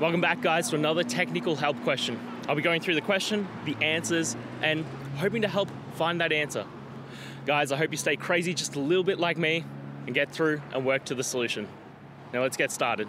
Welcome back, guys, to another technical help question. I'll be going through the question, the answers, and hoping to help find that answer. Guys, I hope you stay crazy just a little bit like me and get through and work to the solution. Now, let's get started.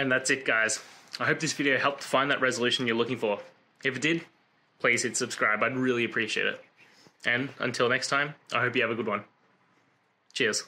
And that's it, guys. I hope this video helped find that resolution you're looking for. If it did, please hit subscribe. I'd really appreciate it. And until next time, I hope you have a good one. Cheers.